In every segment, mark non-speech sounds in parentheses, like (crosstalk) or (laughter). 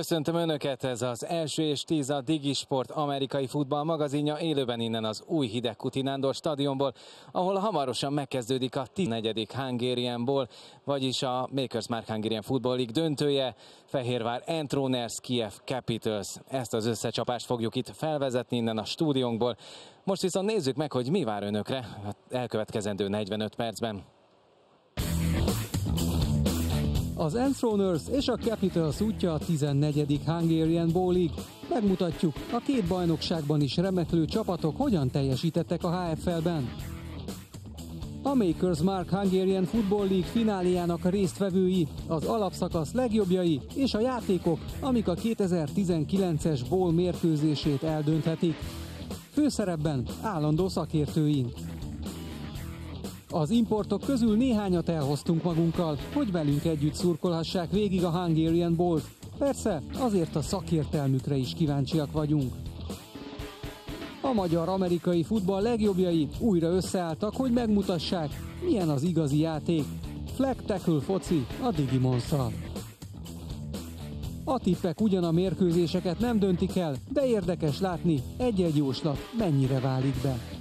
Köszöntöm Önöket, ez az első és tíz a Digisport amerikai futball magazinja élőben innen az új Hidegkuti Nándor stadionból, ahol hamarosan megkezdődik a 14. Hungarian Bowl, vagyis a Makers Mark Hungarian Football League döntője, Fehérvár Entroners Kiev Capitals. Ezt az összecsapást fogjuk itt felvezetni innen a stúdiónkból. Most viszont nézzük meg, hogy mi vár Önökre elkövetkezendő 45 percben. Az Enthroners és a Capitals útja a 14. Hungarian Bowl League. Megmutatjuk, a két bajnokságban is remeklő csapatok hogyan teljesítettek a HFL-ben. A Makers Mark Hungarian Football League fináliának résztvevői, az alapszakasz legjobbjai és a játékok, amik a 2019-es Bowl mérkőzését eldönthetik. Főszerepben állandó szakértőink. Az importok közül néhányat elhoztunk magunkkal, hogy velünk együtt szurkolhassák végig a Hungarian Bolt. Persze, azért a szakértelmükre is kíváncsiak vagyunk. A magyar-amerikai futball legjobbjai újra összeálltak, hogy megmutassák, milyen az igazi játék. Flag tackle foci a Digimonszal. A tippek ugyan a mérkőzéseket nem döntik el, de érdekes látni, egy-egy jóslat mennyire válik be.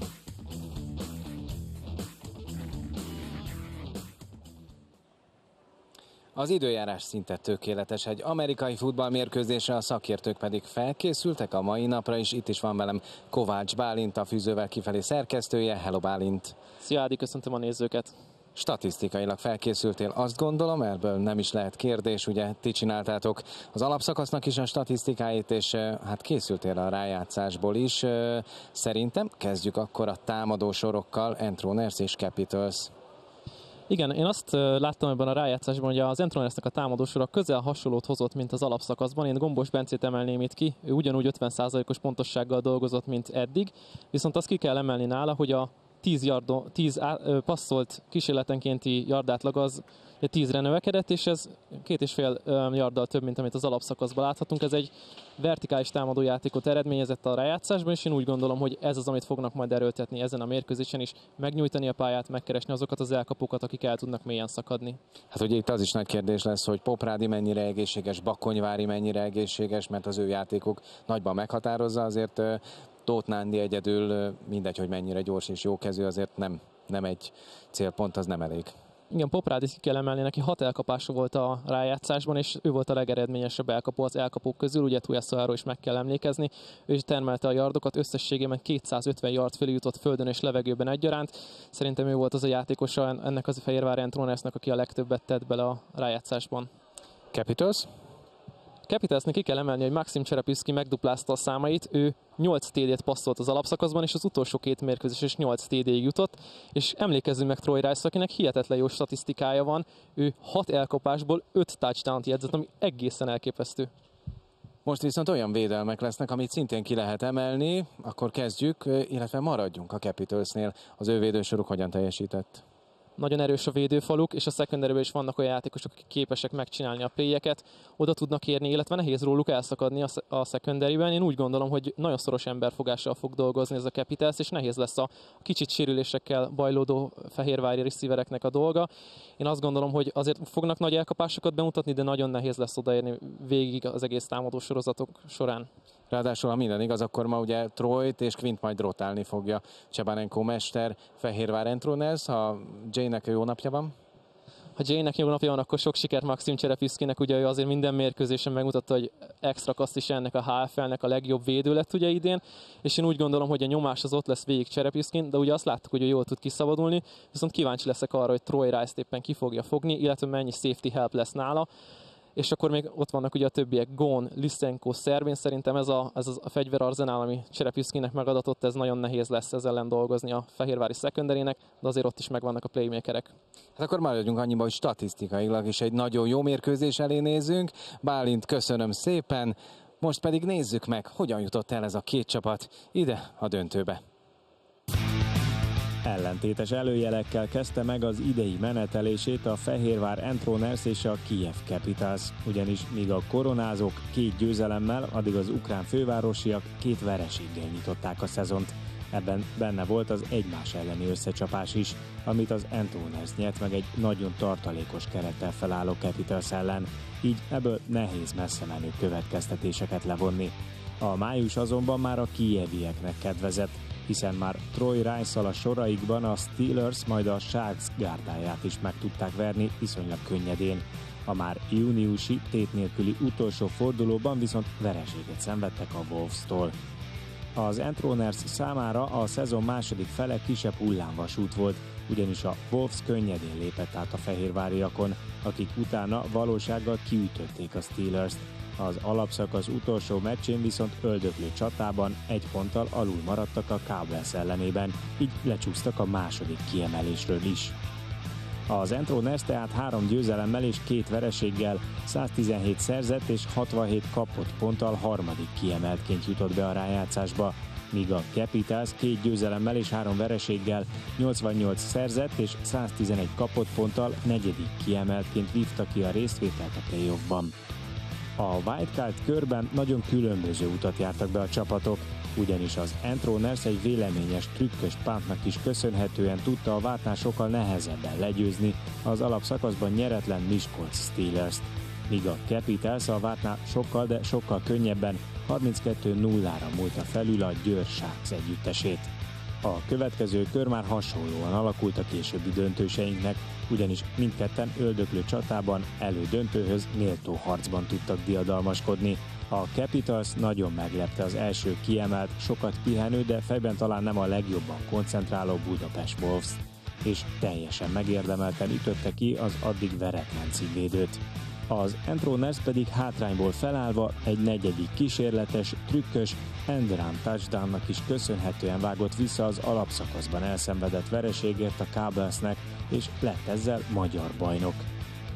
Az időjárás szinte tökéletes. Egy amerikai futballmérkőzésre a szakértők pedig felkészültek a mai napra is. Itt is van velem Kovács Bálint, a fűzővel kifelé szerkesztője. Hello Bálint! Szia Ádi, köszöntöm a nézőket! Statisztikailag felkészültél, azt gondolom, ebből nem is lehet kérdés, ugye ti csináltátok az alapszakasznak is a statisztikáit, és hát készültél a rájátszásból is. Szerintem kezdjük akkor a támadó sorokkal, Entroners és Capitals. Igen, én azt láttam ebben a rájátszásban, hogy az Entronesnek a támadósora közel hasonlót hozott, mint az alapszakaszban. Én Gombos Bencét emelném itt ki, ő ugyanúgy 50%-os pontossággal dolgozott, mint eddig, viszont azt ki kell emelni nála, hogy a 10, yardo, 10 á, passzolt kísérletenkénti yardátlag az 10-re növekedett, és ez két és fél yarddal több, mint amit az alapszakaszban láthatunk. Ez egy vertikális támadójátékot eredményezett a rájátszásban, és én úgy gondolom, hogy ez az, amit fognak majd erőltetni ezen a mérkőzésen is, megnyújtani a pályát, megkeresni azokat az elkapókat, akik el tudnak mélyen szakadni. Hát ugye itt az is nagy kérdés lesz, hogy Poprádi mennyire egészséges, Bakonyvári mennyire egészséges, mert az ő játékuk nagyban meghatározza, azért Tóth Nándi egyedül, mindegy, hogy mennyire gyors és jó kezű, azért nem, nem egy célpont, az nem elég. Igen, Poprádis ki kell emelni, neki hat elkapása volt a rájátszásban, és ő volt a legeredményesebb elkapó az elkapók közül, ugye Tujászóáról is meg kell emlékezni. Ő is termelte a yardokat, összességében 250 yard fölé jutott földön és levegőben egyaránt. Szerintem ő volt az a játékosa ennek az Fehérvár aki a legtöbbet tett bele a rájátszásban. Capitals? Capitalsnek ki kell emelni, hogy Maxim Cserepiszki megduplázta a számait, ő 8 TD-t passzolt az alapszakaszban, és az utolsó két mérkőzés is 8 TD-ig jutott, és emlékezzünk meg Troy Rice, akinek hihetetlen jó statisztikája van, ő 6 elkapásból 5 touchdown-t jegyzett, ami egészen elképesztő. Most viszont olyan védelmek lesznek, amit szintén ki lehet emelni, akkor kezdjük, illetve maradjunk a Capitalsnél. Az ő védősoruk hogyan teljesített? Nagyon erős a védőfaluk, és a secondary is vannak olyan játékosok, akik képesek megcsinálni a pléjeket, oda tudnak érni, illetve nehéz róluk elszakadni a secondary. Én úgy gondolom, hogy nagyon szoros emberfogással fog dolgozni ez a Capitals, és nehéz lesz a kicsit sérülésekkel bajlódó fehérvári receivereknek a dolga. Én azt gondolom, hogy azért fognak nagy elkapásokat bemutatni, de nagyon nehéz lesz odaérni végig az egész támadó sorozatok során. Ráadásul, ha minden igaz, akkor ma ugye Troyt és Quint majd rotálni fogja Csebanenko mester, Fehérvár Entronez, ha Jane-nek jó napja van. Ha Jane-nek jó napja van, akkor sok sikert Maxim Cserepiszkinek, ugye ő azért minden mérkőzésen megmutatta, hogy extra kaszt is ennek a HFL-nek a legjobb védő lett ugye idén, és én úgy gondolom, hogy a nyomás az ott lesz végig Cserepiszkin, de ugye azt láttuk, hogy ő jól tud kiszabadulni, viszont kíváncsi leszek arra, hogy Troy Rice-t éppen ki fogja fogni, illetve mennyi safety help lesz nála és akkor még ott vannak ugye a többiek, Gon, Lysenko, Szervin, szerintem ez a, ez a fegyverarzenál, ami Cserepiszkinek megadatott, ez nagyon nehéz lesz ezzel ellen dolgozni a Fehérvári szekunderének, de azért ott is megvannak a playmakerek. Hát akkor maradjunk annyiba, hogy statisztikailag is egy nagyon jó mérkőzés elé nézünk. Bálint, köszönöm szépen. Most pedig nézzük meg, hogyan jutott el ez a két csapat ide a döntőbe. Ellentétes előjelekkel kezdte meg az idei menetelését a Fehérvár Entroners és a Kiev Capitals, ugyanis míg a koronázók két győzelemmel, addig az ukrán fővárosiak két vereséggel nyitották a szezont. Ebben benne volt az egymás elleni összecsapás is, amit az Antoners nyert meg egy nagyon tartalékos kerettel felálló Capitals ellen, így ebből nehéz messze menő következtetéseket levonni. A május azonban már a kievieknek kedvezett, hiszen már Troy rice a soraikban a Steelers, majd a Sharks gárdáját is meg tudták verni viszonylag könnyedén. A már júniusi tét nélküli utolsó fordulóban viszont vereséget szenvedtek a Wolves-tól. Az Entroners számára a szezon második fele kisebb hullámvasút volt, ugyanis a Wolves könnyedén lépett át a fehérváriakon, akik utána valósággal kiütötték a Steelers-t. Az alapszakasz utolsó meccsén viszont öldöklő csatában egy ponttal alul maradtak a Cowboys ellenében, így lecsúsztak a második kiemelésről is. Az Entroners tehát három győzelemmel és két vereséggel 117 szerzett és 67 kapott ponttal harmadik kiemeltként jutott be a rájátszásba, míg a Capitals két győzelemmel és három vereséggel 88 szerzett és 111 kapott ponttal negyedik kiemeltként vívta ki a részvételt a playoffban. A wildcard körben nagyon különböző utat jártak be a csapatok, ugyanis az Entroners egy véleményes trükkös pántnak is köszönhetően tudta a vártnál sokkal nehezebben legyőzni az alapszakaszban nyeretlen Miskolc Steelers-t, míg a Capitals a vártnál sokkal, de sokkal könnyebben 32-0-ra múlta felül a Győr Sharks együttesét. A következő kör már hasonlóan alakult a későbbi döntőseinknek, ugyanis mindketten öldöklő csatában elődöntőhöz méltó harcban tudtak diadalmaskodni. A Capitals nagyon meglepte az első kiemelt, sokat pihenő, de fejben talán nem a legjobban koncentráló Budapest Wolves és teljesen megérdemelten ütötte ki az addig veretlen címvédőt. Az Entroners pedig hátrányból felállva egy negyedik kísérletes, trükkös Enderán touchdownnak is köszönhetően vágott vissza az alapszakaszban elszenvedett vereségért a Kábelsznek, és lett ezzel magyar bajnok.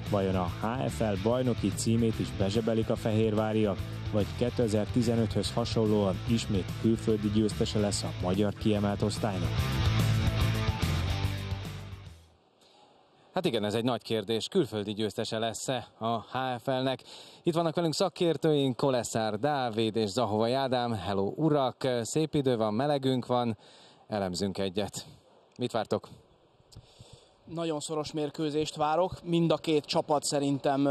Vajon a HFL bajnoki címét is bezsebelik a fehérváriak, vagy 2015-höz hasonlóan ismét külföldi győztese lesz a magyar kiemelt osztálynak? Hát igen, ez egy nagy kérdés. Külföldi győztese lesz-e a HFL-nek? Itt vannak velünk szakértőink, Koleszár Dávid és Zahovai Ádám. Hello, urak! Szép idő van, melegünk van, elemzünk egyet. Mit vártok? Nagyon szoros mérkőzést várok. Mind a két csapat szerintem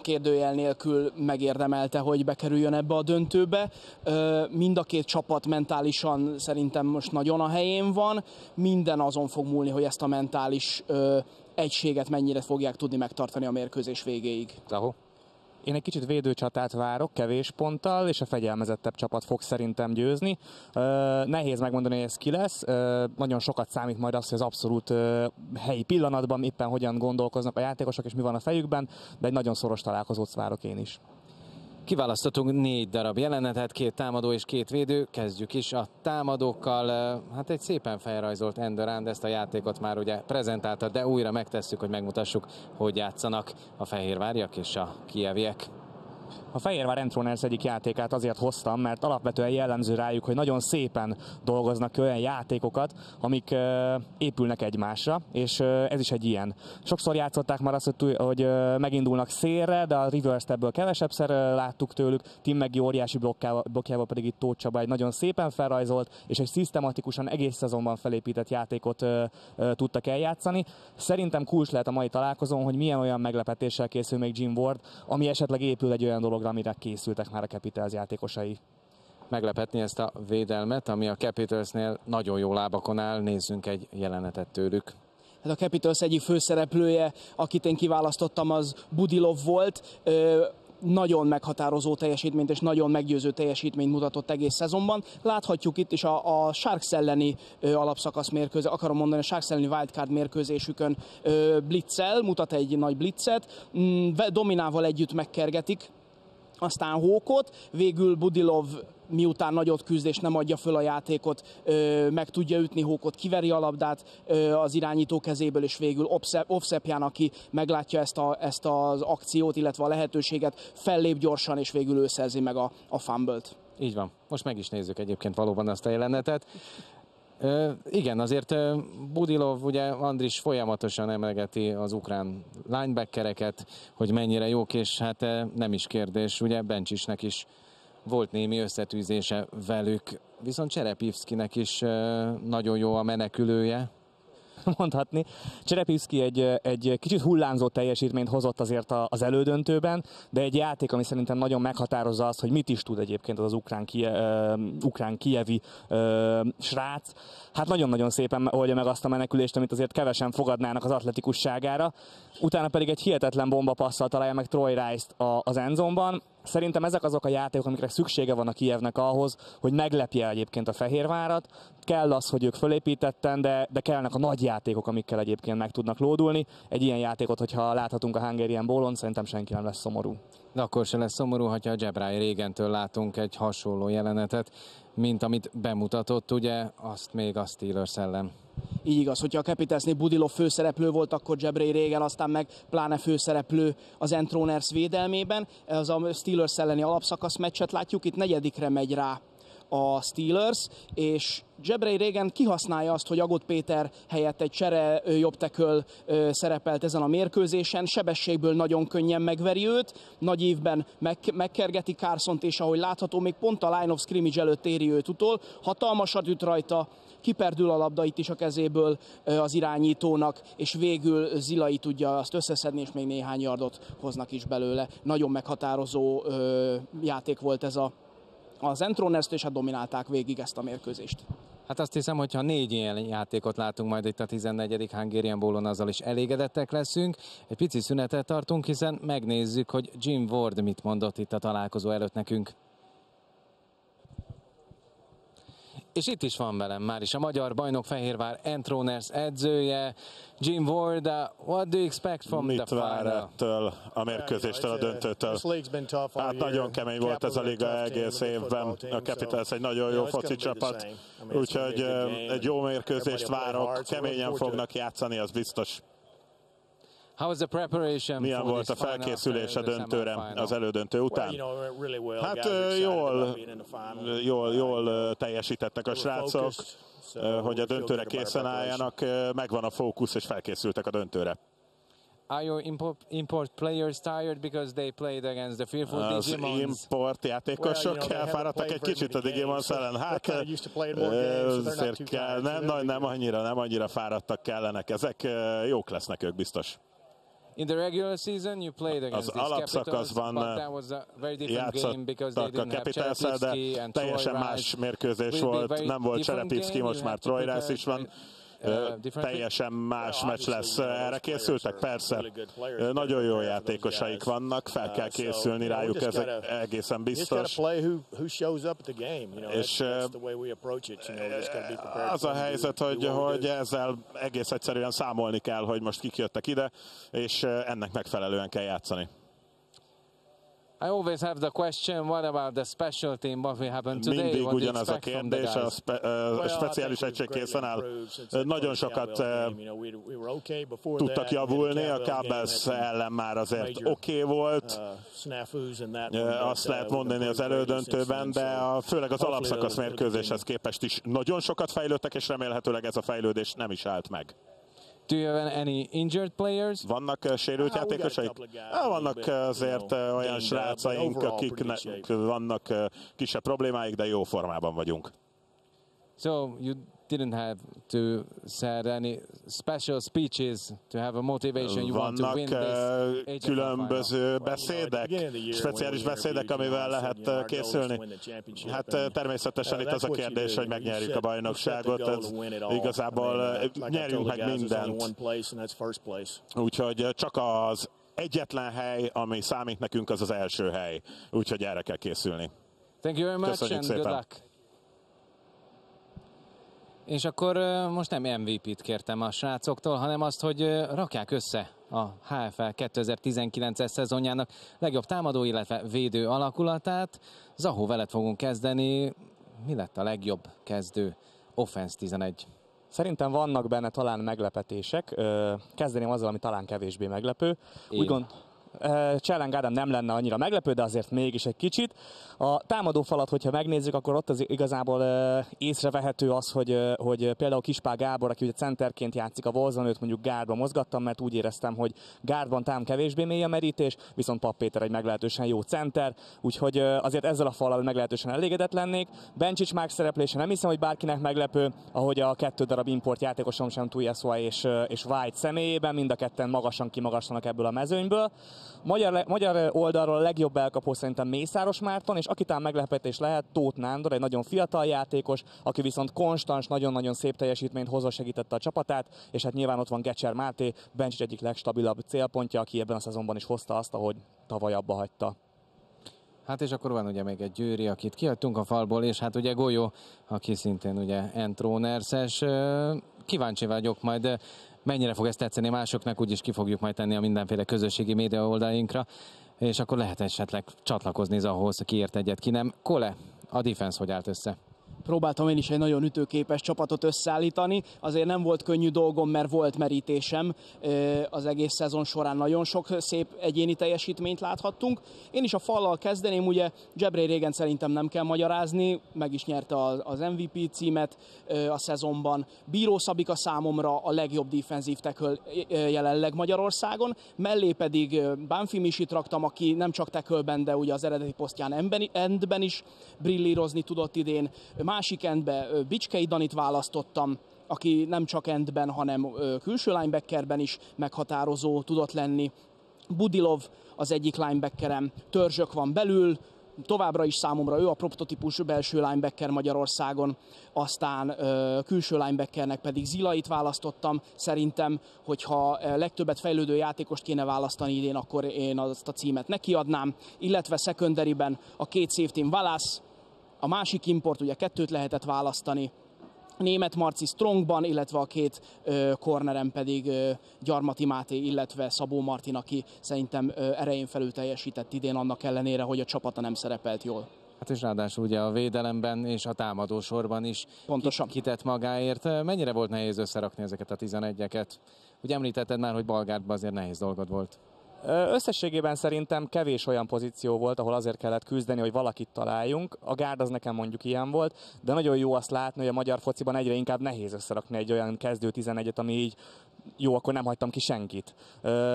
kérdőjel nélkül megérdemelte, hogy bekerüljön ebbe a döntőbe. Mind a két csapat mentálisan szerintem most nagyon a helyén van. Minden azon fog múlni, hogy ezt a mentális egységet mennyire fogják tudni megtartani a mérkőzés végéig. Zaho? Én egy kicsit védőcsatát várok, kevés ponttal, és a fegyelmezettebb csapat fog szerintem győzni. Nehéz megmondani, hogy ez ki lesz. Nagyon sokat számít majd az, hogy az abszolút helyi pillanatban éppen hogyan gondolkoznak a játékosok, és mi van a fejükben, de egy nagyon szoros találkozót várok én is. Kiválasztottunk négy darab jelenetet, két támadó és két védő. Kezdjük is a támadókkal. Hát egy szépen felrajzolt Enderand ezt a játékot már ugye prezentálta, de újra megtesszük, hogy megmutassuk, hogy játszanak a fehérváriak és a kieviek. A Fehérvár Entroners egyik játékát azért hoztam, mert alapvetően jellemző rájuk, hogy nagyon szépen dolgoznak olyan játékokat, amik épülnek egymásra, és ez is egy ilyen. Sokszor játszották már azt, hogy megindulnak szélre, de a reverse ebből kevesebbszer láttuk tőlük, Tim meg óriási blokkjával, pedig itt Tóth Csaba egy nagyon szépen felrajzolt, és egy szisztematikusan egész szezonban felépített játékot tudtak eljátszani. Szerintem kulcs lehet a mai találkozón, hogy milyen olyan meglepetéssel készül még Jim Ward, ami esetleg épül egy olyan dologra, amire készültek már a Capitals játékosai. Meglepetni ezt a védelmet, ami a Capitalsnél nagyon jó lábakon áll, nézzünk egy jelenetet tőlük. Hát a Capitals egyik főszereplője, akit én kiválasztottam, az Budilov volt nagyon meghatározó teljesítményt és nagyon meggyőző teljesítményt mutatott egész szezonban. Láthatjuk itt is a, a Sharks elleni ö, alapszakasz mérkőzés, akarom mondani, a Sharks elleni wildcard mérkőzésükön ö, blitzel, mutat egy nagy blitzet, mm, dominával együtt megkergetik, aztán Hókot, végül Budilov miután nagyot küzd és nem adja föl a játékot, meg tudja ütni Hókot, kiveri a labdát az irányító kezéből, és végül Offszepján, aki meglátja ezt, a, ezt az akciót, illetve a lehetőséget, fellép gyorsan, és végül ő szerzi meg a, a fumble-t. Így van. Most meg is nézzük egyébként valóban azt a jelenetet. Uh, igen, azért uh, Budilov, ugye Andris folyamatosan emlegeti az ukrán linebackereket, hogy mennyire jók, és hát nem is kérdés, ugye Bencsisnek is volt némi összetűzése velük, viszont Cserepivszkinek is nagyon jó a menekülője, (laughs) mondhatni. Cserepivszki egy, egy kicsit hullámzó teljesítményt hozott azért az elődöntőben, de egy játék, ami szerintem nagyon meghatározza azt, hogy mit is tud egyébként az, az ukrán, kie, ukrán kievi uh, srác. Hát nagyon-nagyon szépen oldja meg azt a menekülést, amit azért kevesen fogadnának az atletikusságára. Utána pedig egy hihetetlen bomba passzal találja meg Troy Rice-t az enzonban. Szerintem ezek azok a játékok, amikre szüksége van a Kievnek ahhoz, hogy meglepje egyébként a Fehérvárat. Kell az, hogy ők fölépítetten, de, de kellnek a nagy játékok, amikkel egyébként meg tudnak lódulni. Egy ilyen játékot, hogyha láthatunk a Hungarian Bólon, szerintem senki nem lesz szomorú. De akkor se lesz szomorú, ha a Jebráj régentől látunk egy hasonló jelenetet, mint amit bemutatott, ugye, azt még a Steelers ellen. Így igaz, hogyha a Capitalsnél Budilov főszereplő volt, akkor Jebrey régen, aztán meg pláne főszereplő az Entroners védelmében. Ez a Steelers elleni alapszakasz meccset látjuk, itt negyedikre megy rá a Steelers, és Jebrey régen kihasználja azt, hogy Agot Péter helyett egy csere jobb teköl szerepelt ezen a mérkőzésen, sebességből nagyon könnyen megveri őt, nagy évben meg, megkergeti Carsont, és ahogy látható, még pont a line of scrimmage előtt éri őt utol, hatalmasat üt rajta, kiperdül a labda itt is a kezéből az irányítónak, és végül Zilai tudja azt összeszedni, és még néhány yardot hoznak is belőle. Nagyon meghatározó játék volt ez a, az Entronest, és hát dominálták végig ezt a mérkőzést. Hát azt hiszem, hogy ha négy ilyen játékot látunk majd itt a 14. Hungarian Bowlon, azzal is elégedettek leszünk. Egy pici szünetet tartunk, hiszen megnézzük, hogy Jim Ward mit mondott itt a találkozó előtt nekünk. És itt is van velem már is a magyar bajnok Fehérvár Entroners edzője, Jim Ward. What do you expect from Mit the vár ettől a mérkőzéstől, a döntőtől? Hát nagyon kemény volt ez a liga egész évben. A Capitals egy nagyon jó foci csapat, úgyhogy egy jó mérkőzést várok. Keményen fognak játszani, az biztos. Milyen volt a felkészülés a döntőre, az elődöntő után? Hát jól, jól, jól teljesítettek a srácok, hogy a döntőre készen álljanak, megvan a fókusz és felkészültek a döntőre. Are your import, import players tired because they played against the fearful Az Digimons? import játékosok elfáradtak egy kicsit a Digimons ellen. (laughs) Hát azért kell, nem, nem, nem annyira, nem annyira fáradtak kellenek. Ezek jók lesznek ők biztos. In the regular season you played against az alapszakaszban játszottak a capitals de teljesen más mérkőzés volt, nem volt Cserepicki, most már Troy Rice is van teljesen más meccs lesz. Erre készültek? Persze. Nagyon jó játékosaik vannak, fel kell készülni rájuk, ezek egészen biztos. És az a helyzet, hogy, hogy ezzel egész egyszerűen számolni kell, hogy most kik jöttek ide, és ennek megfelelően kell játszani. I always have the question, what about the special team, what will happen today? Mindig what ugyanaz a kérdés, a, spe, a speciális egység készen áll. Nagyon sokat tudtak javulni, a Cowboys ellen már azért oké okay volt. Azt lehet mondani az elődöntőben, de a, főleg az alapszakasz mérkőzéshez képest is nagyon sokat fejlődtek, és remélhetőleg ez a fejlődés nem is állt meg. Do you have any injured players? Vannak uh, sérült játékosaik? Ah, vannak uh, azért uh, olyan srácaink, akiknek vannak uh, kisebb problémáik, de jó formában vagyunk. So you didn't have to say any special speeches to have a motivation you want to win this különböző beszédek, speciális beszédek, amivel lehet készülni. Hát természetesen itt az a kérdés, hogy megnyerjük a bajnokságot. Ez igazából nyerjünk meg mindent. Úgyhogy csak az egyetlen hely, ami számít nekünk, az az első hely. Úgyhogy erre kell készülni. Thank you very much Köszönjük and szépen. good luck. És akkor most nem MVP-t kértem a srácoktól, hanem azt, hogy rakják össze a HFL 2019-es szezonjának legjobb támadó, illetve védő alakulatát. Zahó veled fogunk kezdeni. Mi lett a legjobb kezdő? Offense 11. Szerintem vannak benne talán meglepetések. Kezdeném azzal, ami talán kevésbé meglepő. Én. Úgy, gond, Csellen Ádám nem lenne annyira meglepő, de azért mégis egy kicsit. A támadó falat, hogyha megnézzük, akkor ott az igazából észrevehető az, hogy, hogy például Kispál Gábor, aki ugye centerként játszik a Wolzon, őt mondjuk gárdba mozgattam, mert úgy éreztem, hogy gárdban tám kevésbé mély a merítés, viszont Pap Péter egy meglehetősen jó center, úgyhogy azért ezzel a falal meglehetősen elégedett lennék. Bencsics már szereplése nem hiszem, hogy bárkinek meglepő, ahogy a kettő darab import játékosom sem Tuyasua és, és White személyében, mind a ketten magasan kimagaslanak ebből a mezőnyből. Magyar, magyar oldalról a legjobb elkapó szerintem Mészáros Márton, és akitán meglepetés lehet, Tóth Nándor, egy nagyon fiatal játékos, aki viszont konstans, nagyon-nagyon szép teljesítményt segítette a csapatát, és hát nyilván ott van Gecser Máté, Bencsics egyik legstabilabb célpontja, aki ebben a szezonban is hozta azt, ahogy tavaly abba hagyta. Hát és akkor van ugye még egy Győri, akit kiadtunk a falból, és hát ugye Golyó, aki szintén ugye entrónerszes. Kíváncsi vagyok majd, mennyire fog ezt tetszeni másoknak, úgyis ki fogjuk majd tenni a mindenféle közösségi média oldalinkra, és akkor lehet esetleg csatlakozni ahhoz, ki ért egyet, ki nem. Kole, a defense hogy állt össze? Próbáltam én is egy nagyon ütőképes csapatot összeállítani. Azért nem volt könnyű dolgom, mert volt merítésem. Az egész szezon során nagyon sok szép egyéni teljesítményt láthattunk. Én is a fallal kezdeném, ugye Jebré régen szerintem nem kell magyarázni, meg is nyerte az MVP címet a szezonban. Bíró Szabika számomra a legjobb defensív tackle jelenleg Magyarországon, mellé pedig Banfi Misit raktam, aki nem csak tackle de ugye az eredeti posztján endben is brillírozni tudott idén másik endbe Bicskei Danit választottam, aki nem csak endben, hanem külső linebackerben is meghatározó tudott lenni. Budilov az egyik linebackerem, törzsök van belül, továbbra is számomra ő a prototípus belső linebacker Magyarországon, aztán ö, külső linebackernek pedig Zilait választottam. Szerintem, hogyha legtöbbet fejlődő játékost kéne választani idén, akkor én azt a címet nekiadnám, illetve secondaryben a két safety Valász, a másik import, ugye kettőt lehetett választani, német Marci Strongban, illetve a két ö, cornerem pedig ö, Gyarmati Máté, illetve Szabó Martin, aki szerintem ö, erején felül teljesített idén annak ellenére, hogy a csapata nem szerepelt jól. Hát és ráadásul ugye a védelemben és a támadó sorban is Pontosan. kitett magáért. Mennyire volt nehéz összerakni ezeket a 11-eket? Ugye említetted már, hogy Balgárdban azért nehéz dolgod volt. Összességében szerintem kevés olyan pozíció volt, ahol azért kellett küzdeni, hogy valakit találjunk. A gárd az nekem mondjuk ilyen volt, de nagyon jó azt látni, hogy a magyar fociban egyre inkább nehéz összerakni egy olyan kezdő 11-et, ami így jó, akkor nem hagytam ki senkit.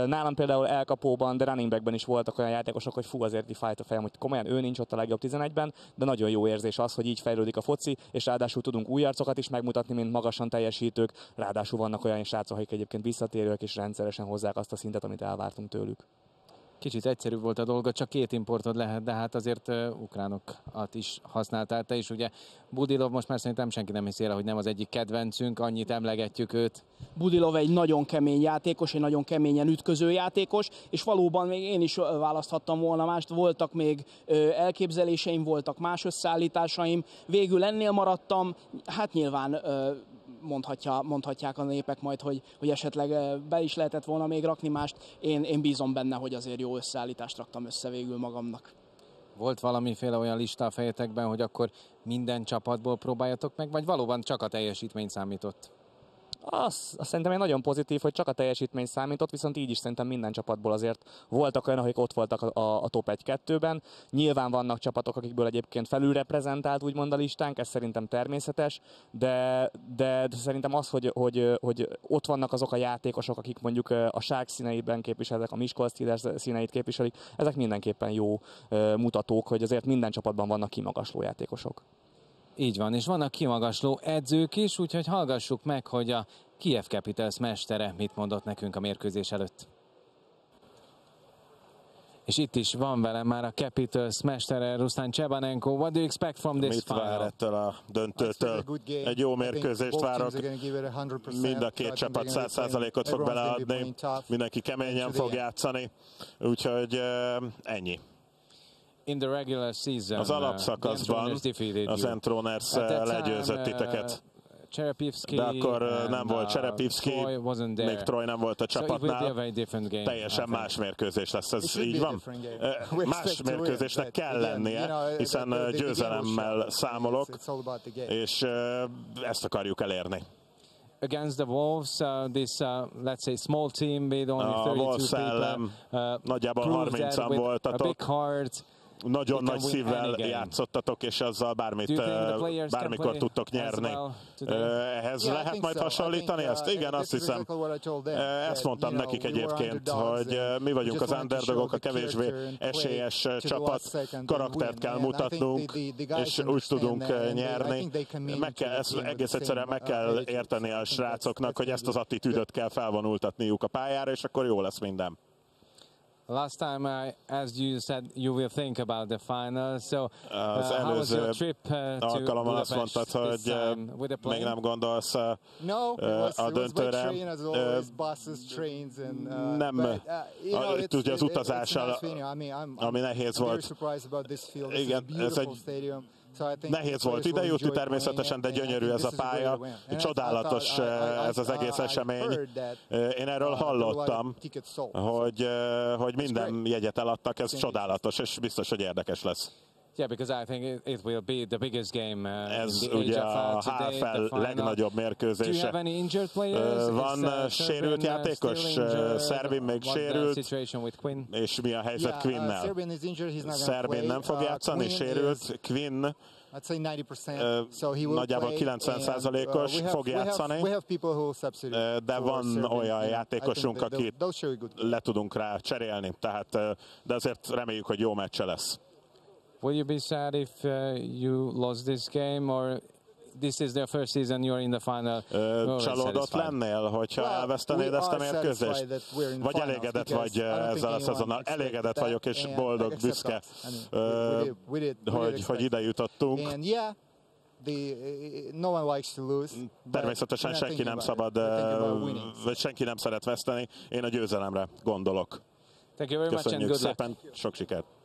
Nálam például elkapóban, de running backben is voltak olyan játékosok, hogy fú, azért fájt a fejem, hogy komolyan ő nincs ott a legjobb 11-ben, de nagyon jó érzés az, hogy így fejlődik a foci, és ráadásul tudunk új arcokat is megmutatni, mint magasan teljesítők, ráadásul vannak olyan srácok, akik egyébként visszatérők és rendszeresen hozzák azt a szintet, amit elvártunk tőlük. Kicsit egyszerű volt a dolga, csak két importod lehet, de hát azért uh, ukránokat is használtál te is. Ugye Budilov most már szerintem senki nem hiszi el, hogy nem az egyik kedvencünk, annyit emlegetjük őt. Budilov egy nagyon kemény játékos, egy nagyon keményen ütköző játékos, és valóban még én is választhattam volna mást, voltak még elképzeléseim, voltak más összeállításaim, végül ennél maradtam, hát nyilván mondhatja, mondhatják a népek majd, hogy, hogy esetleg be is lehetett volna még rakni mást. Én, én bízom benne, hogy azért jó összeállítást raktam össze végül magamnak. Volt valamiféle olyan lista a fejetekben, hogy akkor minden csapatból próbáljatok meg, vagy valóban csak a teljesítmény számított? Az, az szerintem egy nagyon pozitív, hogy csak a teljesítmény számított, viszont így is szerintem minden csapatból azért voltak olyanok, akik ott voltak a, a, a top 1-2-ben. Nyilván vannak csapatok, akikből egyébként felülreprezentált úgymond a listánk, ez szerintem természetes, de, de, de szerintem az, hogy, hogy, hogy ott vannak azok a játékosok, akik mondjuk a sárk színeiben képviselnek, a Miskolc színeit képviselik, ezek mindenképpen jó mutatók, hogy azért minden csapatban vannak kimagasló játékosok. Így van, és vannak kimagasló edzők is, úgyhogy hallgassuk meg, hogy a Kiev Capitals mestere mit mondott nekünk a mérkőzés előtt. És itt is van velem már a Capitals mestere, Ruslan Csebanenko. What do you expect from this Mit vár ettől a döntőtől? Egy jó mérkőzést várok. Mind a két csapat 100%-ot fog beleadni. Mindenki keményen fog játszani. Úgyhogy ennyi in the regular season, az alapszakaszban az Entroners legyőzött titeket. De akkor uh, nem volt Cserepivski, még Troy nem volt a csapatnál. Teljesen más mérkőzés lesz, ez így van? Más mérkőzésnek kell lennie, hiszen győzelemmel számolok, és ezt akarjuk elérni. against the Wolves, uh, this uh, let's say small team with only 32 people, uh, nagyjából 30-an voltatok. A big heart, nagyon nagy szívvel játszottatok, és azzal bármit, bármikor tudtok nyerni. Ehhez lehet majd hasonlítani ezt? Uh, Igen, azt hiszem. Ezt mondtam nekik egyébként, hogy mi vagyunk az underdogok, a kevésbé esélyes csapat, karaktert kell mutatnunk, és úgy tudunk nyerni. Meg kell, ezt egész egyszerűen meg kell érteni a srácoknak, hogy ezt az attitűdöt kell felvonultatniuk a pályára, és akkor jó lesz minden. Last time I asked you, said you will think about the final. So, uh, how was your trip uh, alkalommal azt mondtad, hogy uh, még nem gondolsz uh, no, was, a döntőre. Train, uh, buses, trains and, uh, nem, but, uh, you know, ugye az utazással, ami nehéz volt. Igen, ez egy Nehéz volt. idejutni természetesen, de gyönyörű ez a pálya, csodálatos ez az egész esemény. Én erről hallottam, hogy, hogy minden jegyet eladtak, ez csodálatos, és biztos, hogy érdekes lesz. Yeah, because I think it will be the biggest game uh, Ez in the ugye a HFL legnagyobb mérkőzése. Van uh, sérült játékos? Szerbin még sérült. És mi a helyzet yeah, Quinnel? Uh, Szerbin nem fog játszani, sérült. Quinn I'd say 90%. So he will nagyjából 90%-os uh, fog játszani, we have who substitute de van olyan játékosunk, akit le tudunk rá cserélni, tehát, de azért reméljük, hogy jó meccse lesz. Will you be sad if uh, you lost this game, or this is the first season you're in the final? Uh, csalódott lennél, hogyha well, elvesztenéd ezt a mérkőzést? Vagy elégedett vagy ezzel a szezonnal? Elégedett vagyok és boldog, büszke, hogy, hogy ide jutottunk. The, no one likes to lose, Természetesen senki nem szabad, vagy senki nem szeret veszteni. Én a győzelemre gondolok. Thank you very Köszönjük much and good szépen, sok sikert!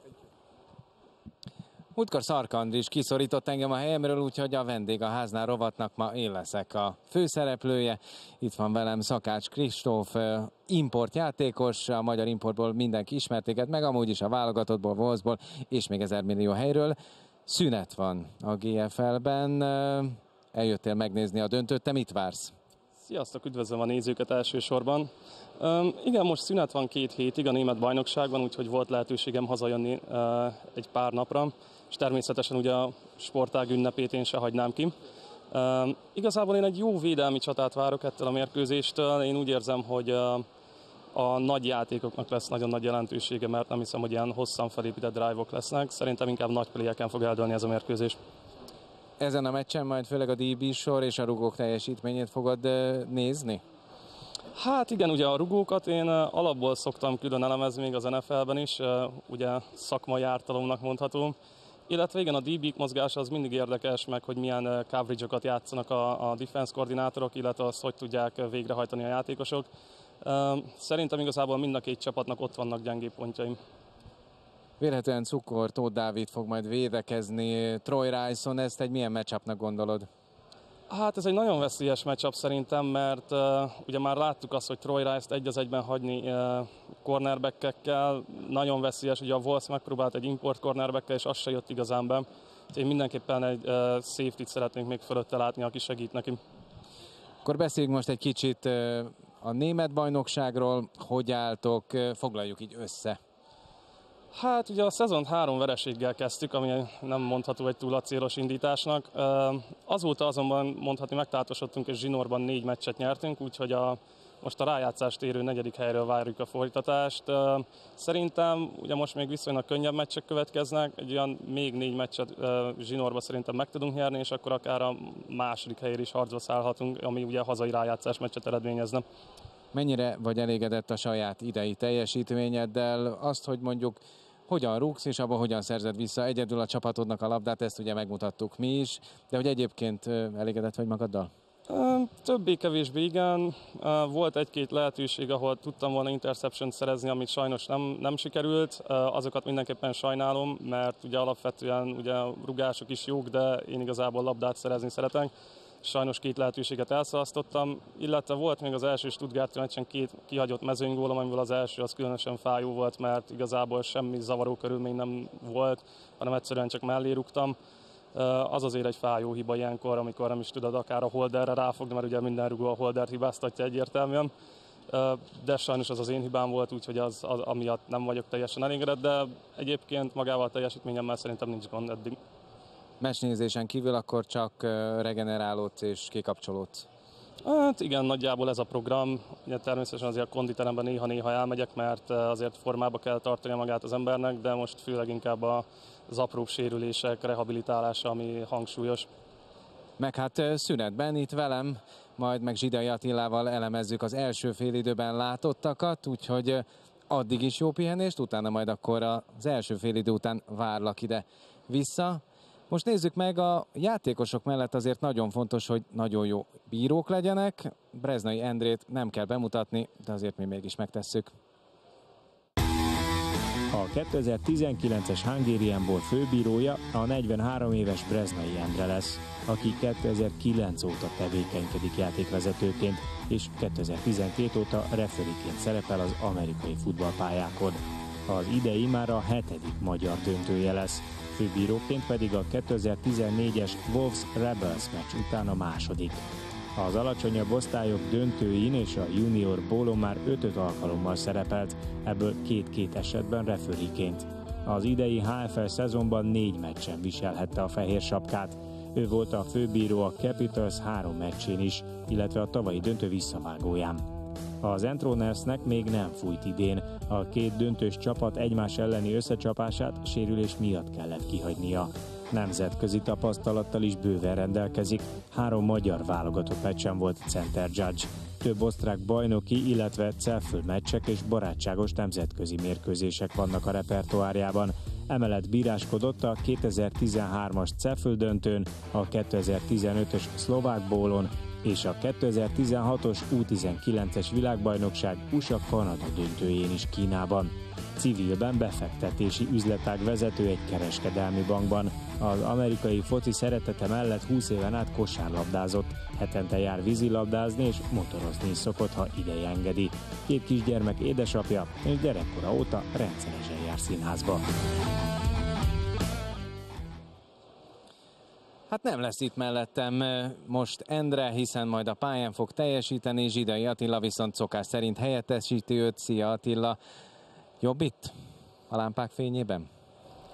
Múltkor Szarkand is kiszorított engem a helyemről, úgyhogy a vendég a háznál rovatnak ma én leszek a főszereplője. Itt van velem Szakács Kristóf, importjátékos, a magyar importból mindenki ismertéket, meg amúgy is a válogatottból, Wolfsból, és még ezer millió helyről. Szünet van a GFL-ben. Eljöttél megnézni a döntőt, te mit vársz? Sziasztok, üdvözlöm a nézőket elsősorban. Um, igen, most szünet van két hétig a német bajnokságban, úgyhogy volt lehetőségem hazajönni uh, egy pár napra és természetesen ugye a sportág ünnepét én se hagynám ki. Uh, igazából én egy jó védelmi csatát várok ettől a mérkőzéstől. Én úgy érzem, hogy uh, a nagy játékoknak lesz nagyon nagy jelentősége, mert nem hiszem, hogy ilyen hosszan felépített drive-ok lesznek. Szerintem inkább nagy pléjeken fog eldőlni ez a mérkőzés. Ezen a meccsen majd főleg a DB sor és a rugók teljesítményét fogod nézni? Hát igen, ugye a rugókat én alapból szoktam külön elemezni még az NFL-ben is, ugye szakmai ártalomnak mondható. Illetve igen, a DB mozgása az mindig érdekes, meg hogy milyen coverage-okat játszanak a, a defense koordinátorok, illetve azt, hogy tudják eh, végrehajtani a játékosok. Szerintem igazából mind a két csapatnak ott vannak gyengébb pontjaim. Vélhetően Cukor, Tóth Dávid fog majd védekezni. Troy Ryson, ezt egy milyen matchupnak gondolod? Hát ez egy nagyon veszélyes matchup szerintem, mert uh, ugye már láttuk azt, hogy Troy Rice-t egy az egyben hagyni uh, cornerbackekkel. Nagyon veszélyes, ugye a Wolves megpróbált egy import cornerbackkel, és az se jött igazán be. Én mindenképpen egy uh, safety-t szeretnék még fölötte látni, aki segít neki. Akkor beszéljünk most egy kicsit uh, a német bajnokságról. Hogy álltok? Foglaljuk így össze. Hát ugye a szezon három vereséggel kezdtük, ami nem mondható egy túl acélos indításnak. Azóta azonban mondhatni megtátosodtunk, és zsinórban négy meccset nyertünk, úgyhogy a, most a rájátszást érő negyedik helyről várjuk a folytatást. Szerintem ugye most még viszonylag könnyebb meccsek következnek, egy olyan még négy meccset zsinórba szerintem meg tudunk nyerni, és akkor akár a második helyére is harcba szállhatunk, ami ugye a hazai rájátszás meccset eredményezne. Mennyire vagy elégedett a saját idei teljesítményeddel? Azt, hogy mondjuk hogyan rúgsz, és abban hogyan szerzed vissza egyedül a csapatodnak a labdát, ezt ugye megmutattuk mi is, de hogy egyébként elégedett vagy magaddal? Többé-kevésbé igen. Volt egy-két lehetőség, ahol tudtam volna interception szerezni, amit sajnos nem, nem sikerült. Azokat mindenképpen sajnálom, mert ugye alapvetően ugye rugások is jók, de én igazából labdát szerezni szeretek sajnos két lehetőséget elszalasztottam, illetve volt még az első Stuttgart meccsen két kihagyott mezőnygólom, amiből az első az különösen fájó volt, mert igazából semmi zavaró körülmény nem volt, hanem egyszerűen csak mellé rúgtam. Az azért egy fájó hiba ilyenkor, amikor nem is tudod akár a holderre ráfogni, mert ugye minden rugó a holdert hibáztatja egyértelműen. De sajnos az az én hibám volt, úgyhogy az, az amiatt nem vagyok teljesen elégedett, de egyébként magával a teljesítményemmel szerintem nincs gond eddig. Mesnézésen kívül akkor csak regenerálódsz és kikapcsolódsz? Hát igen, nagyjából ez a program. Ugye természetesen azért a konditeremben néha-néha elmegyek, mert azért formába kell tartani magát az embernek, de most főleg inkább az apróbb sérülések rehabilitálása, ami hangsúlyos. Meg hát szünetben itt velem, majd meg Zsidai Attilával elemezzük az első fél időben látottakat, úgyhogy addig is jó pihenést, utána majd akkor az első fél idő után várlak ide vissza. Most nézzük meg, a játékosok mellett azért nagyon fontos, hogy nagyon jó bírók legyenek. Breznai Endrét nem kell bemutatni, de azért mi mégis megtesszük. A 2019-es Hungarianból főbírója a 43 éves Breznai Endre lesz, aki 2009 óta tevékenykedik játékvezetőként, és 2012 óta referiként szerepel az amerikai futballpályákon. Az idei már a hetedik magyar döntője lesz, főbíróként pedig a 2014-es Wolves Rebels meccs után a második. Az alacsonyabb osztályok döntőin és a junior bólon már 5 alkalommal szerepelt, ebből két-két esetben referiként. Az idei HFL szezonban négy meccsen viselhette a fehér sapkát. Ő volt a főbíró a Capitals három meccsén is, illetve a tavalyi döntő visszavágóján. Az Entronersnek még nem fújt idén. A két döntős csapat egymás elleni összecsapását sérülés miatt kellett kihagynia. Nemzetközi tapasztalattal is bőven rendelkezik, három magyar válogatott meccsen volt center judge. Több osztrák bajnoki, illetve celföl meccsek és barátságos nemzetközi mérkőzések vannak a repertoárjában. Emellett bíráskodott a 2013-as Ceföl döntőn, a 2015-ös szlovák bólon és a 2016-os U19-es világbajnokság USA-Kanada döntőjén is Kínában. Civilben befektetési üzletág vezető egy kereskedelmi bankban. Az amerikai foci szeretete mellett 20 éven át kosárlabdázott, hetente jár vízilabdázni és motorozni is szokott, ha ideje engedi. Két kisgyermek édesapja és gyerekkora óta rendszeresen jár színházba. Hát nem lesz itt mellettem most Endre, hiszen majd a pályán fog teljesíteni, Zsidai Attila viszont szokás szerint helyettesíti őt. Szia Attila! Jobb itt a lámpák fényében?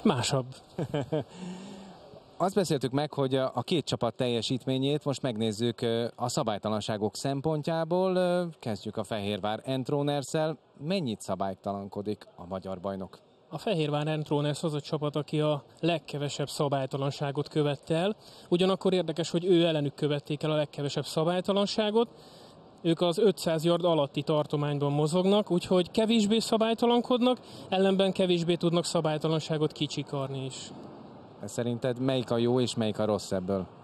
Másabb. (laughs) Azt beszéltük meg, hogy a két csapat teljesítményét most megnézzük a szabálytalanságok szempontjából. Kezdjük a Fehérvár Entronerszel. Mennyit szabálytalankodik a magyar bajnok? A Fehérvár Entroners az a csapat, aki a legkevesebb szabálytalanságot követte el. Ugyanakkor érdekes, hogy ő ellenük követték el a legkevesebb szabálytalanságot. Ők az 500 yard alatti tartományban mozognak, úgyhogy kevésbé szabálytalankodnak, ellenben kevésbé tudnak szabálytalanságot kicsikarni is. Szerinted melyik a jó és melyik a rossz ebből?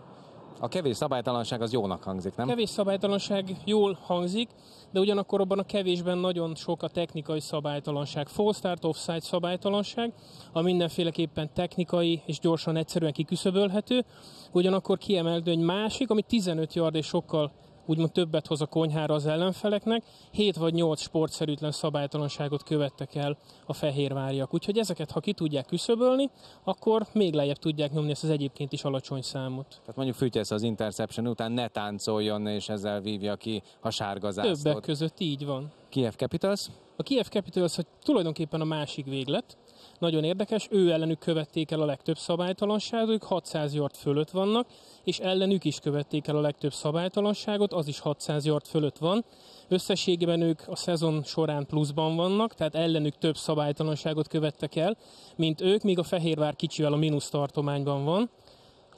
A kevés szabálytalanság az jónak hangzik, nem? Kevés szabálytalanság jól hangzik, de ugyanakkor abban a kevésben nagyon sok a technikai szabálytalanság. Full start, offside szabálytalanság, a mindenféleképpen technikai és gyorsan egyszerűen kiküszöbölhető. Ugyanakkor kiemelkedő egy másik, ami 15 yard és sokkal úgymond többet hoz a konyhára az ellenfeleknek. 7 vagy 8 sportszerűtlen szabálytalanságot követtek el a fehérváriak. Úgyhogy ezeket, ha ki tudják küszöbölni, akkor még lejjebb tudják nyomni ezt az egyébként is alacsony számot. Tehát mondjuk Fütyesz az interception után ne táncoljon, és ezzel vívja ki a sárga zászlót. Többek között így van. Kiev Capitals? A Kiev Capitals hogy tulajdonképpen a másik véglet. Nagyon érdekes, ő ellenük követték el a legtöbb szabálytalanságot, 600 yard fölött vannak, és ellenük is követték el a legtöbb szabálytalanságot, az is 600 yard fölött van. Összességében ők a szezon során pluszban vannak, tehát ellenük több szabálytalanságot követtek el, mint ők, míg a Fehérvár kicsivel a mínusz tartományban van.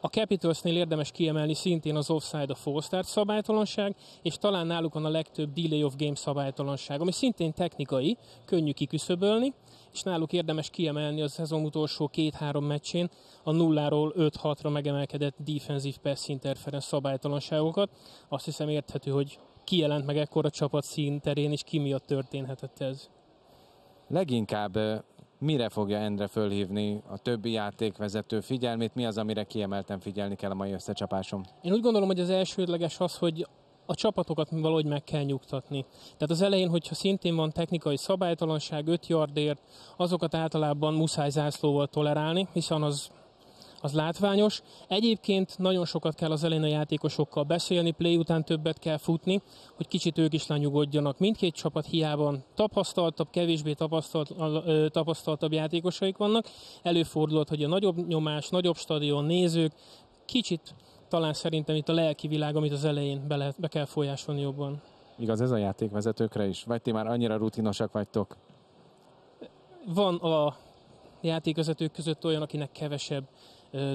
A Capitalsnél érdemes kiemelni szintén az offside, a full start szabálytalanság, és talán náluk van a legtöbb delay of game szabálytalanság, ami szintén technikai, könnyű kiküszöbölni, és náluk érdemes kiemelni a szezon utolsó két-három meccsén a nulláról 5-6-ra megemelkedett defensive pass interference szabálytalanságokat. Azt hiszem érthető, hogy kijelent meg ekkora csapat színterén, és ki miatt történhetett ez. Leginkább mire fogja Endre fölhívni a többi játékvezető figyelmét? Mi az, amire kiemelten figyelni kell a mai összecsapáson? Én úgy gondolom, hogy az elsődleges az, hogy a csapatokat valahogy meg kell nyugtatni. Tehát az elején, hogyha szintén van technikai szabálytalanság 5 yardért, azokat általában muszáj zászlóval tolerálni, hiszen az az látványos. Egyébként nagyon sokat kell az elején a játékosokkal beszélni, play után többet kell futni, hogy kicsit ők is lenyugodjanak. Mindkét csapat hiában tapasztaltabb, kevésbé tapasztalt, tapasztaltabb játékosaik vannak. Előfordulhat, hogy a nagyobb nyomás, nagyobb stadion, nézők, kicsit talán szerintem itt a lelki világ, amit az elején be, lehet, be kell folyásolni jobban. Igaz ez a játékvezetőkre is? Vagy ti már annyira rutinosak vagytok? Van a játékvezetők között olyan, akinek kevesebb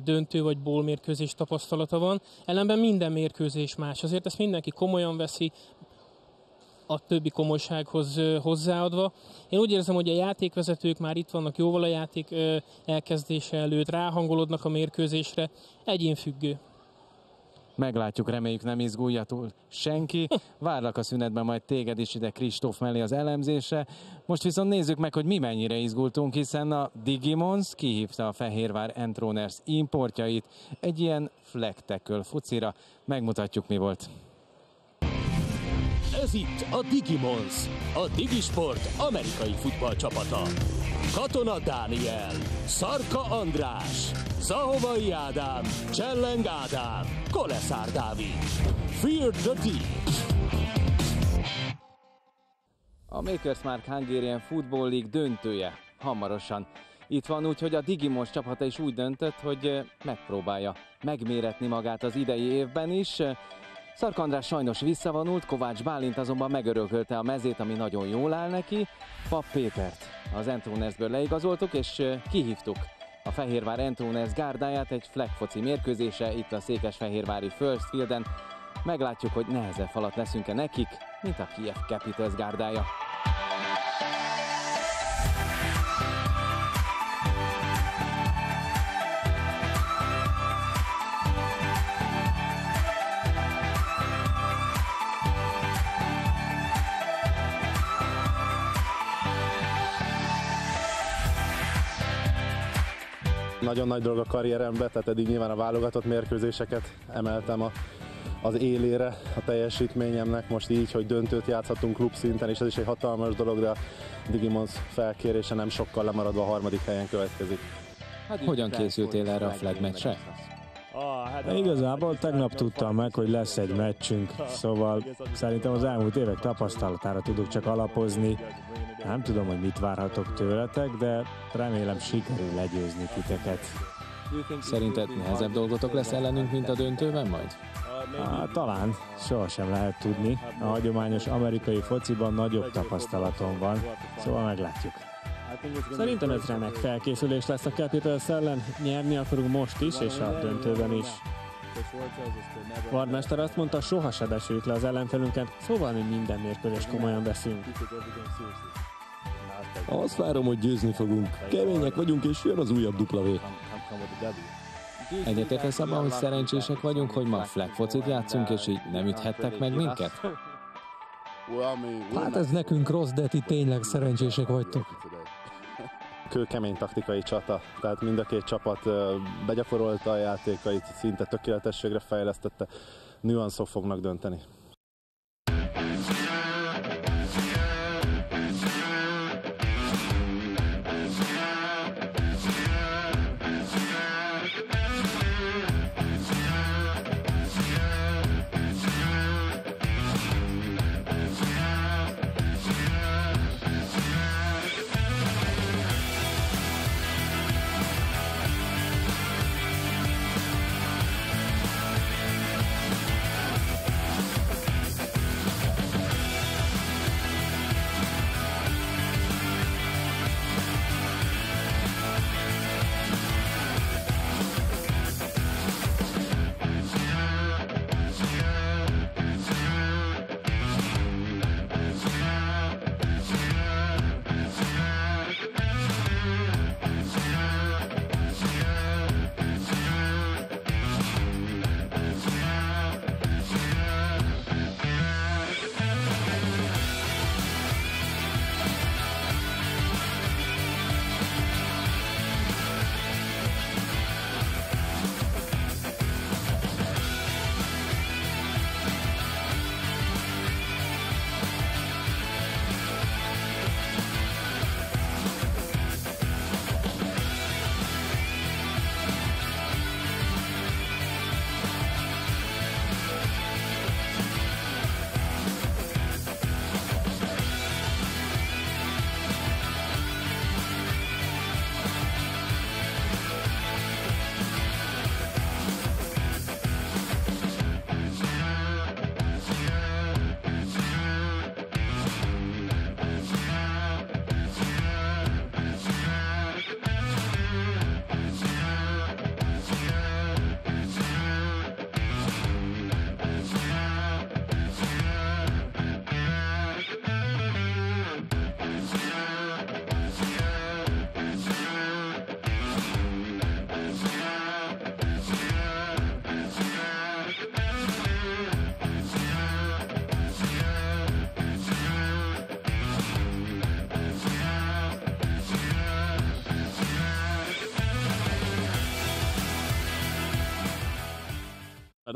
döntő vagy bólmérkőzés tapasztalata van. Ellenben minden mérkőzés más. Azért ezt mindenki komolyan veszi, a többi komolysághoz hozzáadva. Én úgy érzem, hogy a játékvezetők már itt vannak jóval a játék elkezdése előtt, ráhangolódnak a mérkőzésre, egyén függő. Meglátjuk, reméljük nem izgulja túl senki. (laughs) Várlak a szünetben majd téged is ide Kristóf mellé az elemzése. Most viszont nézzük meg, hogy mi mennyire izgultunk, hiszen a Digimons kihívta a Fehérvár Entroners importjait egy ilyen flektekől fucira. Megmutatjuk, mi volt. Ez itt a Digimons, a Digisport amerikai futballcsapata. Katona Dániel, Szarka András, Zahovai Ádám, Cselleng Ádám, Koleszár Dávid. Fear the Deep. A Makers Mark Hungarian Football League döntője hamarosan. Itt van úgy, hogy a Digimos csapata is úgy döntött, hogy megpróbálja megméretni magát az idei évben is. Szarkandrás sajnos visszavonult, Kovács Bálint azonban megörökölte a mezét, ami nagyon jól áll neki. Pap Pétert az Entronersből leigazoltuk, és kihívtuk a Fehérvár Entroners gárdáját egy flag foci mérkőzése itt a Székesfehérvári First Fielden. Meglátjuk, hogy nehezebb falat leszünk-e nekik, mint a Kiev Capitals gárdája. Nagyon nagy dolog a karrieremben, tehát eddig nyilván a válogatott mérkőzéseket emeltem a, az élére a teljesítményemnek, most így, hogy döntőt játszhatunk klubszinten, és ez is egy hatalmas dolog, de a Digimons felkérése nem sokkal lemaradva a harmadik helyen következik. Hát Hogyan készültél erre a flag meccsre? Hát igazából tegnap tudtam meg, hogy lesz egy meccsünk, szóval szerintem az elmúlt évek tapasztalatára tudok csak alapozni. Nem tudom, hogy mit várhatok tőletek, de remélem sikerül legyőzni titeket. Szerinted nehezebb dolgotok lesz ellenünk, mint a döntőben majd? Á, talán, sohasem lehet tudni. A hagyományos amerikai fociban nagyobb tapasztalatom van, szóval meglátjuk. Szerintem ez remek felkészülés lesz a Capitals ellen. Nyerni akarunk most is, és a döntőben is. Vardmester azt mondta, soha se besüljük le az ellenfelünket, szóval mi minden mérkőzést komolyan veszünk. Azt várom, hogy győzni fogunk. Kemények vagyunk, és jön az újabb dupla V. Egyetértesz abban, hogy szerencsések vagyunk, hogy ma flag focit játszunk, és így nem üthettek meg minket? Hát ez nekünk rossz, de ti tényleg szerencsések vagytok kőkemény taktikai csata, tehát mind a két csapat begyakorolta a játékait, szinte tökéletességre fejlesztette, nüanszok fognak dönteni.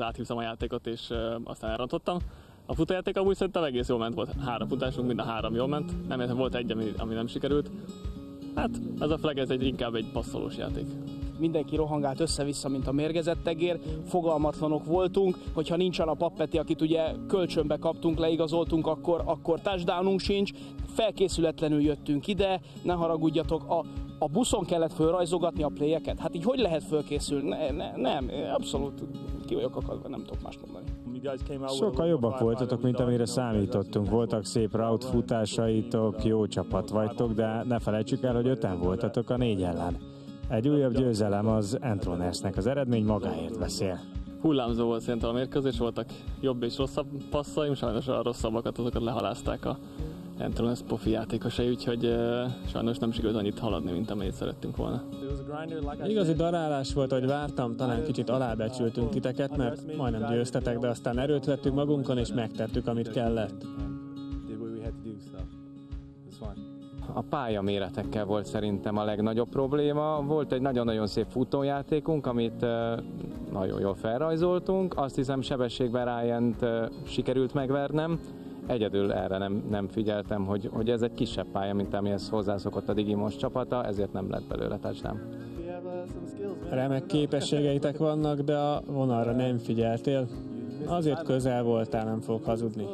Áthívtam a játékot, és aztán elrontottam. A futójáték amúgy szerintem egész jól ment, volt három futásunk, mind a három jól ment. Nem volt egy, ami, ami nem sikerült. Hát ez a flag ez egy, inkább egy passzolós játék mindenki rohangált össze-vissza, mint a mérgezett tegér, fogalmatlanok voltunk, hogyha nincsen a pappeti, akit ugye kölcsönbe kaptunk, leigazoltunk, akkor, akkor touchdownunk sincs, felkészületlenül jöttünk ide, ne haragudjatok, a, a buszon kellett fölrajzogatni a pléjeket? Hát így hogy lehet fölkészülni? Ne, ne, nem, abszolút ki vagyok akadva, nem tudok más mondani. Sokkal jobbak voltatok, mint amire számítottunk. Voltak szép route futásaitok, jó csapat vagytok, de ne felejtsük el, hogy öten voltatok a négy ellen. Egy újabb győzelem az Entronersnek, az eredmény magáért beszél. Hullámzó volt szerintem a mérkőzés, voltak jobb és rosszabb passzaim, sajnos a rosszabbakat azokat lehalázták a Entroners profi játékosai, úgyhogy uh, sajnos nem sikerült annyit haladni, mint amennyit szerettünk volna. Igazi darálás volt, hogy vártam, talán kicsit alábecsültünk titeket, mert majdnem győztetek, de aztán erőt vettünk magunkon, és megtettük, amit kellett. A pályaméretekkel volt szerintem a legnagyobb probléma. Volt egy nagyon-nagyon szép futójátékunk, amit nagyon jól felrajzoltunk. Azt hiszem sebességben ryan sikerült megvernem. Egyedül erre nem, nem figyeltem, hogy, hogy ez egy kisebb pálya, mint amihez hozzászokott a Digimos csapata, ezért nem lett belőle touchdown. Remek képességeitek vannak, de a vonalra nem figyeltél. Azért közel voltál, nem fog hazudni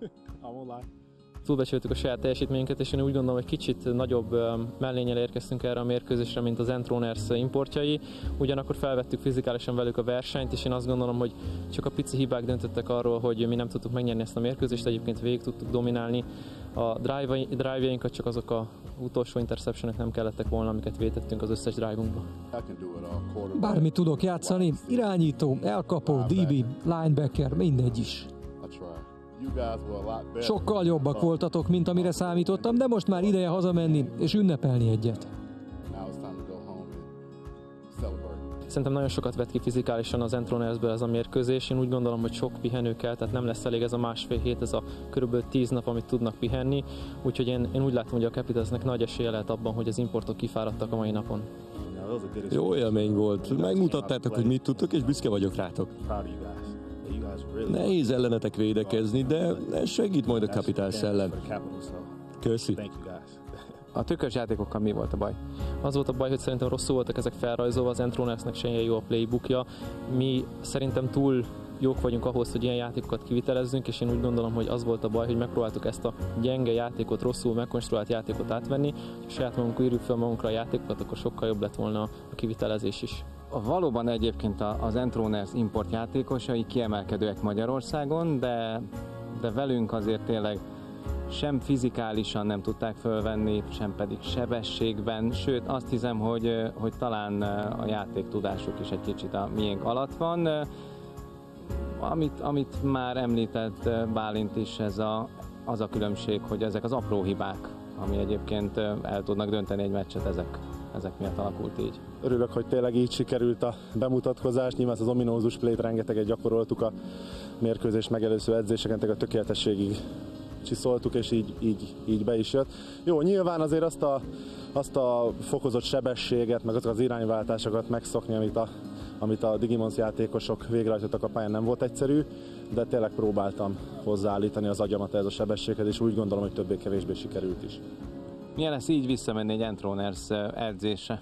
(laughs) túlbecsültük a saját teljesítményünket, és én úgy gondolom, hogy kicsit nagyobb mellényel érkeztünk erre a mérkőzésre, mint az Entroners importjai. Ugyanakkor felvettük fizikálisan velük a versenyt, és én azt gondolom, hogy csak a pici hibák döntöttek arról, hogy mi nem tudtuk megnyerni ezt a mérkőzést, egyébként végig tudtuk dominálni. A drive-jainkat csak azok a utolsó interceptionek nem kellettek volna, amiket vétettünk az összes drive-unkba. Bármit tudok játszani, irányító, elkapó, DB, linebacker, mindegy is. Sokkal jobbak voltatok, mint amire számítottam, de most már ideje hazamenni és ünnepelni egyet. Szerintem nagyon sokat vett ki fizikálisan az Entronersből ez a mérkőzés. Én úgy gondolom, hogy sok pihenő kell, tehát nem lesz elég ez a másfél hét, ez a körülbelül tíz nap, amit tudnak pihenni. Úgyhogy én, én úgy látom, hogy a Capitalsnek nagy esélye lehet abban, hogy az importok kifáradtak a mai napon. Jó élmény volt. Megmutattátok, hogy mit tudtok, és büszke vagyok rátok. Nehéz ellenetek védekezni, de ez segít majd a kapitál ellen. Köszi. (laughs) A tükös játékokkal mi volt a baj? Az volt a baj, hogy szerintem rosszul voltak ezek felrajzolva, az Entronersnek se jó a playbookja. Mi szerintem túl jók vagyunk ahhoz, hogy ilyen játékokat kivitelezzünk, és én úgy gondolom, hogy az volt a baj, hogy megpróbáltuk ezt a gyenge játékot, rosszul megkonstruált játékot átvenni, és saját magunk írjuk fel magunkra a játékokat, akkor sokkal jobb lett volna a kivitelezés is. Valóban egyébként az Entroners import játékosai kiemelkedőek Magyarországon, de, de velünk azért tényleg sem fizikálisan nem tudták fölvenni, sem pedig sebességben, sőt azt hiszem, hogy, hogy talán a játék tudásuk is egy kicsit a miénk alatt van. Amit, amit már említett Bálint is, ez a, az a különbség, hogy ezek az apró hibák, ami egyébként el tudnak dönteni egy meccset, ezek ezek miatt alakult így. Örülök, hogy tényleg így sikerült a bemutatkozás. Nyilván az ominózus plét rengeteget gyakoroltuk a mérkőzés megelőző edzéseken, a tökéletességig csiszoltuk, és így, így, így be is jött. Jó, nyilván azért azt a, azt a fokozott sebességet, meg azok az irányváltásokat megszokni, amit a, amit a Digimons játékosok végrehajtottak a pályán nem volt egyszerű, de tényleg próbáltam hozzáállítani az agyamat ez a sebességhez, és úgy gondolom, hogy többé-kevésbé sikerült is. Milyen lesz így visszamenni egy Entroners edzése?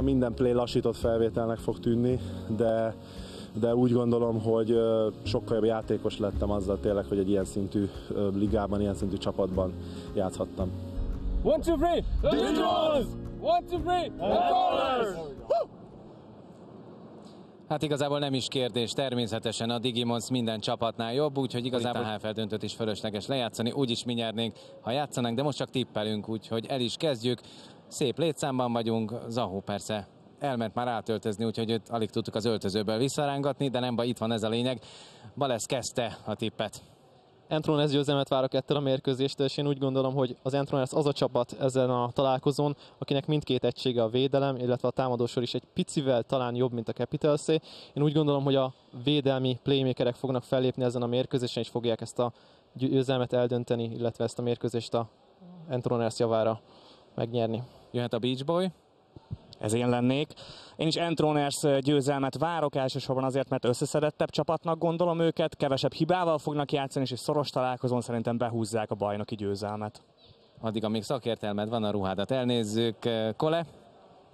Minden play lassított felvételnek fog tűnni, de, de úgy gondolom, hogy sokkal jobb játékos lettem azzal tényleg, hogy egy ilyen szintű ligában, ilyen szintű csapatban játszhattam. One, two, three! One, two, three! Hát igazából nem is kérdés, természetesen a Digimons minden csapatnál jobb, úgyhogy igazából a HFL is fölösleges lejátszani, úgyis mi nyernénk, ha játszanánk, de most csak tippelünk, úgyhogy el is kezdjük. Szép létszámban vagyunk, Zahó persze elment már átöltözni, úgyhogy őt alig tudtuk az öltözőből visszarángatni, de nem baj, itt van ez a lényeg. Balesz kezdte a tippet. Entronez győzelmet várok ettől a mérkőzéstől, és én úgy gondolom, hogy az Entronez az a csapat ezen a találkozón, akinek mindkét egysége a védelem, illetve a támadósor is egy picivel talán jobb, mint a capitals. Én úgy gondolom, hogy a védelmi playmakerek fognak fellépni ezen a mérkőzésen, és fogják ezt a győzelmet eldönteni, illetve ezt a mérkőzést a Entronez javára megnyerni. Jöhet a Beach Boy? Ez én lennék. Én is Entroners győzelmet várok elsősorban azért, mert összeszedettebb csapatnak gondolom őket, kevesebb hibával fognak játszani, és egy szoros találkozón szerintem behúzzák a bajnoki győzelmet. Addig, amíg szakértelmed van, a ruhádat elnézzük. Kole?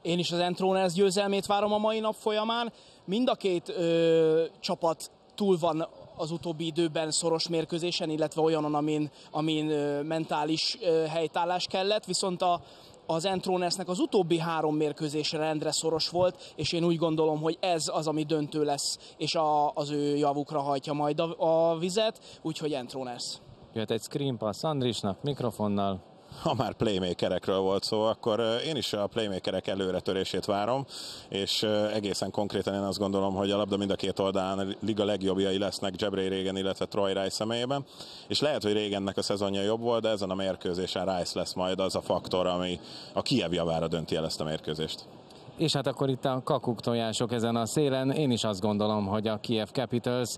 Én is az Entroners győzelmét várom a mai nap folyamán. Mind a két ö, csapat túl van az utóbbi időben szoros mérkőzésen, illetve olyanon, amin, amin ö, mentális ö, helytállás kellett, viszont a, az Entronersnek az utóbbi három mérkőzésre rendre szoros volt, és én úgy gondolom, hogy ez az, ami döntő lesz, és a, az ő javukra hajtja majd a, a vizet, úgyhogy Entroners. Jöhet egy screen pass Andrisnak mikrofonnal, ha már playmakerekről volt szó, akkor én is a playmakerek előretörését várom, és egészen konkrétan én azt gondolom, hogy a labda mind a két oldalán liga legjobbjai lesznek Jebré Régen, illetve Troy Rice személyében, és lehet, hogy Régennek a szezonja jobb volt, de ezen a mérkőzésen Rice lesz majd az a faktor, ami a Kiev javára dönti el ezt a mérkőzést. És hát akkor itt a kakuk tojások ezen a szélen. Én is azt gondolom, hogy a Kiev Capitals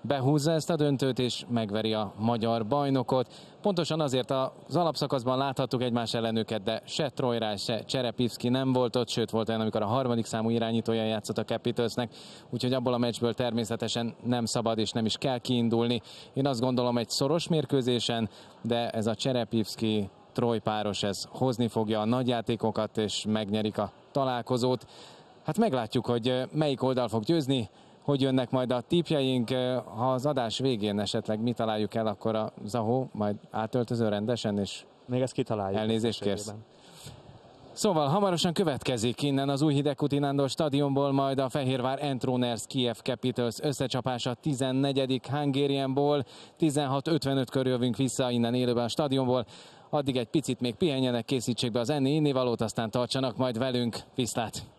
behúzza ezt a döntőt és megveri a magyar bajnokot. Pontosan azért az alapszakaszban láthattuk egymás ellenőket, de se Trojrás, se Cserepivski nem volt ott, sőt volt olyan, amikor a harmadik számú irányítója játszott a Capitalsnek, úgyhogy abból a meccsből természetesen nem szabad és nem is kell kiindulni. Én azt gondolom egy szoros mérkőzésen, de ez a Cserepivski Troj páros, ez hozni fogja a nagyjátékokat és megnyerik a találkozót. Hát meglátjuk, hogy melyik oldal fog győzni hogy jönnek majd a típjeink. Ha az adás végén esetleg mi találjuk el, akkor a Zahó majd átöltöző rendesen, és még ezt kitaláljuk. Elnézést kérsz. Szóval hamarosan következik innen az új Hidegkuti Nándor stadionból, majd a Fehérvár Entroners Kiev Capitals összecsapása 14. Hungarianból. 16.55 körül jövünk vissza innen élőben a stadionból. Addig egy picit még pihenjenek, készítsék be az enni valót, aztán tartsanak majd velünk. Viszlát!